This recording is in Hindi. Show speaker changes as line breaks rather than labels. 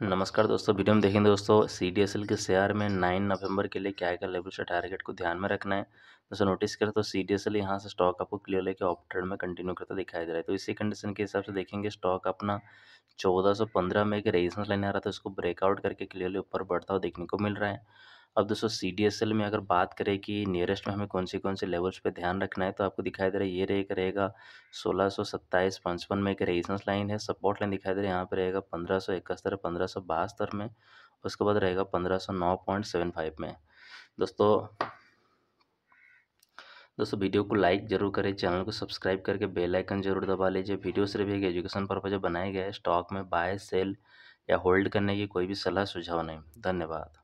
नमस्कार दोस्तों, वीडियो में देखेंगे दोस्तों सी डी एस एल के शेयर में नाइन नवंबर के लिए क्या क्या लेवल टारगेट को ध्यान में रखना है। दोस्तों नोटिस करें तो सी डी एस एल यहाँ से स्टॉक आपको क्लियर लेके ऑफ़ ट्रेड में कंटिन्यू करता दिखाई दे रहा है। तो इसी कंडीशन के हिसाब से देखेंगे स्टॉक अपना चौदह सौ पंद्रह में एक रेजिस्टेंस लाइन आ रहा था उसको ब्रेकआउट करके क्लियरली ऊपर बढ़ता हुआ देखने को मिल रहा है। अब दोस्तों सी डी एस एल में अगर बात करें कि नियरेस्ट में हमें कौन से कौन से लेवल्स पे ध्यान रखना है तो आपको दिखाई दे रहा है, ये रहेगा रहेगा सोलह सौ सत्ताईस में एक रेजिस्टेंस लाइन है सपोर्ट लाइन दिखाई दे रहा है, यहाँ पर रहेगा पंद्रह सौ इकहत्तर, पंद्रह सौ बहत्तर में, उसके बाद रहेगा पंद्रह सौ नौ पॉइंट सेवन फाइव में। दोस्तों दोस्तों वीडियो को लाइक ज़रूर करें, चैनल को सब्सक्राइब करके बेल आइकन ज़रूर दबा लीजिए। वीडियो सिर्फ़ एक एजुकेशन पर्पज बनाया गया है स्टॉक में बाय सेल या होल्ड करने की कोई भी सलाह, सुझाव नहीं। धन्यवाद।